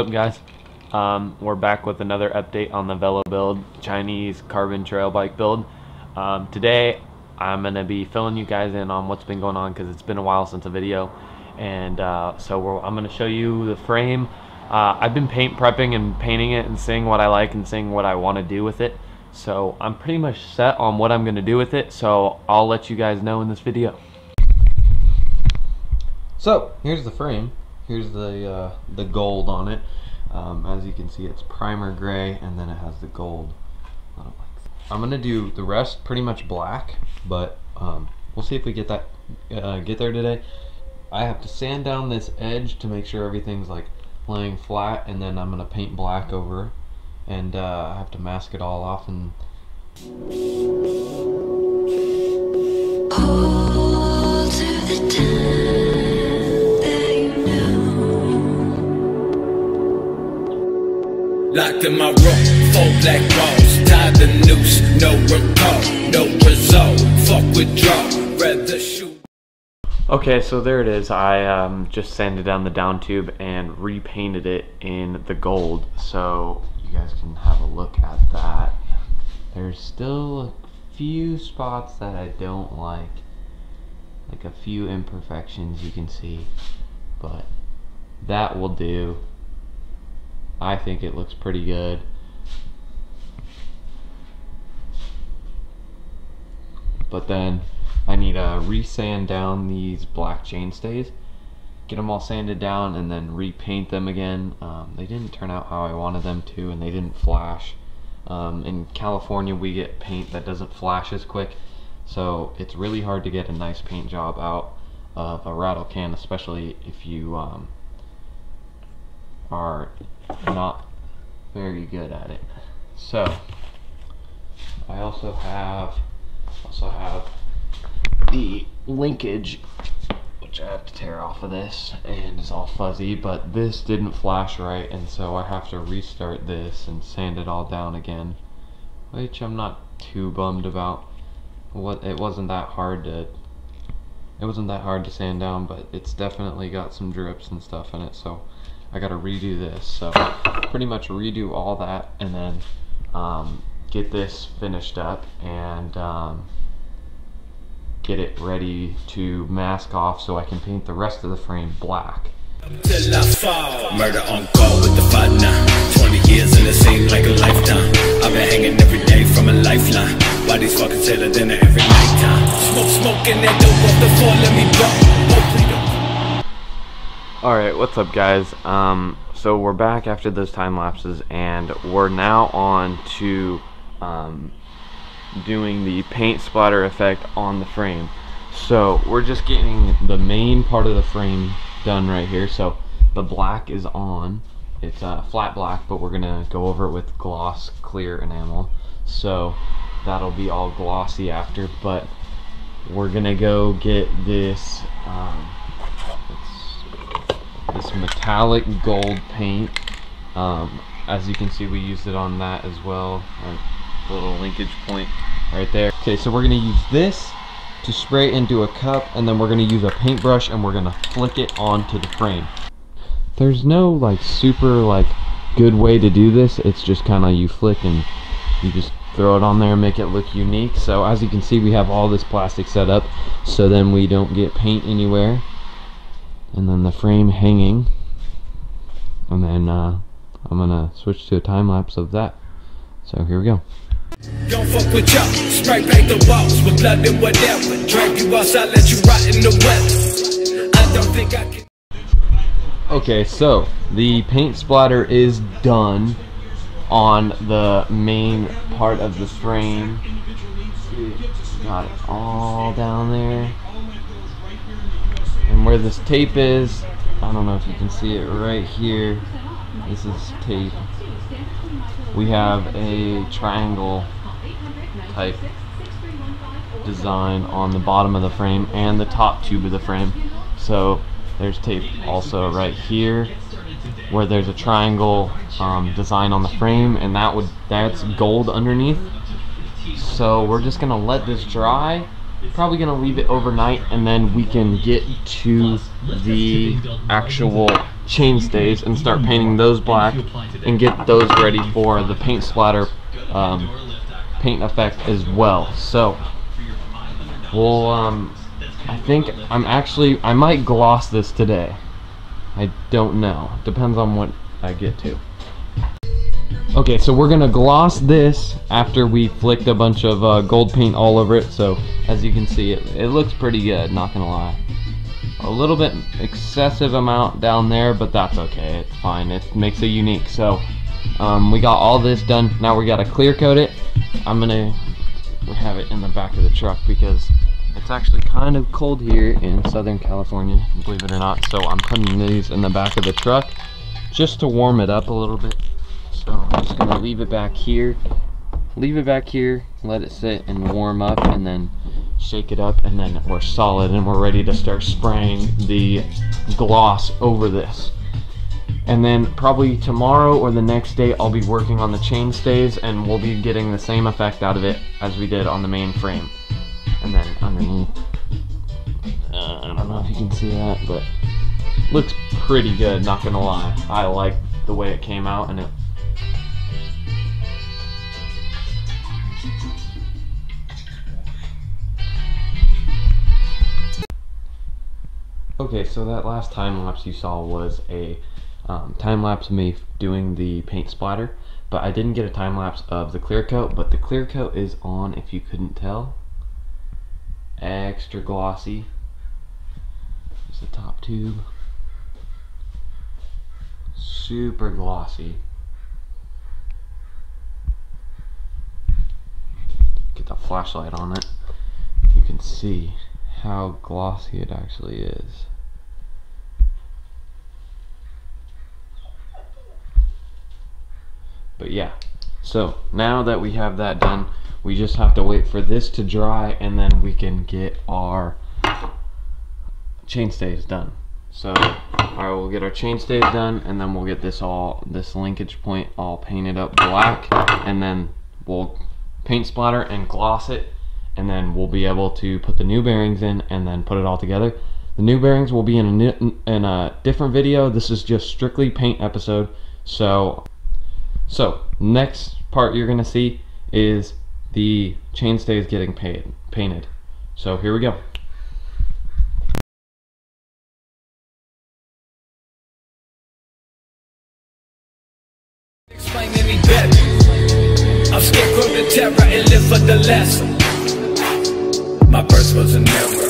up guys? Um, we're back with another update on the Velo build, Chinese carbon trail bike build. Um, today I'm going to be filling you guys in on what's been going on because it's been a while since a video. And uh, so I'm going to show you the frame. Uh, I've been paint prepping and painting it and seeing what I like and seeing what I want to do with it. So I'm pretty much set on what I'm going to do with it. So I'll let you guys know in this video. So here's the frame. Here's the uh, the gold on it. Um, as you can see, it's primer gray, and then it has the gold. I'm gonna do the rest pretty much black, but um, we'll see if we get that uh, get there today. I have to sand down this edge to make sure everything's like laying flat, and then I'm gonna paint black over, and uh, I have to mask it all off and. Locked in my room, four black walls, the noose, no recall, no result, fuck withdraw, rather shoot. Okay, so there it is. I um, just sanded down the down tube and repainted it in the gold, so you guys can have a look at that. There's still a few spots that I don't like, like a few imperfections you can see, but that will do. I think it looks pretty good. But then I need to resand down these black chainstays, get them all sanded down, and then repaint them again. Um, they didn't turn out how I wanted them to, and they didn't flash. Um, in California, we get paint that doesn't flash as quick, so it's really hard to get a nice paint job out of a rattle can, especially if you um, are not very good at it. So I also have also have the linkage which I have to tear off of this and it's all fuzzy but this didn't flash right and so I have to restart this and sand it all down again which I'm not too bummed about what it wasn't that hard to it wasn't that hard to sand down but it's definitely got some drips and stuff in it so I gotta redo this. So pretty much redo all that and then um, get this finished up and um, get it ready to mask off so I can paint the rest of the frame black. Till I fall. Murder on call with the fight now. 20 years like a lifetime. I've been hanging every day from a lifeline. Fucking tailor dinner every. Smoke, that dope off the let me. Alright, what's up guys? Um, so we're back after those time lapses and we're now on to um, doing the paint splatter effect on the frame. So we're just getting the main part of the frame done right here. So the black is on. It's uh, flat black, but we're gonna go over it with gloss clear enamel. So that'll be all glossy after, but we're gonna go get this um, this metallic gold paint. Um, as you can see, we used it on that as well. A little linkage point right there. Okay, so we're gonna use this to spray into a cup, and then we're gonna use a paintbrush and we're gonna flick it onto the frame. There's no like super like good way to do this. It's just kind of you flick and you just throw it on there and make it look unique. So as you can see, we have all this plastic set up so then we don't get paint anywhere and then the frame hanging and then uh, I'm gonna switch to a time lapse of that so here we go don't fuck with y'all, straight back the walls with blood and whatever. Drag you outside, let you rot in the weather. I don't think I can. Okay, so the paint splatter is done on the main part of the frame. Got it all down there. Where this tape is, I don't know if you can see it right here. This is tape. We have a triangle type design on the bottom of the frame and the top tube of the frame. So there's tape also right here where there's a triangle um, design on the frame and that would that's gold underneath. So we're just gonna let this dry probably gonna leave it overnight and then we can get to the actual chain stays and start painting those black and get those ready for the paint splatter um, paint effect as well. So we'll um, I think I'm actually I might gloss this today. I don't know. Depends on what I get to. Okay, so we're gonna gloss this after we flicked a bunch of uh, gold paint all over it. So as you can see, it, it looks pretty good, not gonna lie. A little bit excessive amount down there, but that's okay, it's fine. It makes it unique. So um, we got all this done. Now we gotta clear coat it. I'm gonna we have it in the back of the truck because it's actually kind of cold here in Southern California, believe it or not. So I'm putting these in the back of the truck just to warm it up a little bit. So I'm just gonna leave it back here. Leave it back here, let it sit and warm up and then shake it up and then we're solid and we're ready to start spraying the gloss over this. And then probably tomorrow or the next day I'll be working on the chain stays and we'll be getting the same effect out of it as we did on the main frame. And then underneath, uh, I don't know if you can see that, but looks pretty good, not gonna lie. I like the way it came out and it Okay, so that last time lapse you saw was a um, time lapse of me doing the paint splatter, but I didn't get a time lapse of the clear coat, but the clear coat is on if you couldn't tell. Extra glossy. There's the top tube. Super glossy. Get the flashlight on it. You can see how glossy it actually is. But yeah, so now that we have that done, we just have to wait for this to dry and then we can get our chain stays done. So, alright, we'll get our chain stays done and then we'll get this all, this linkage point all painted up black and then we'll paint splatter and gloss it and then we'll be able to put the new bearings in and then put it all together. The new bearings will be in a, in a different video. This is just strictly paint episode. So so next part you're gonna see is the chainstays getting paid, painted. So here we go. Scarecrow to terror and live for the lesson. My birth was.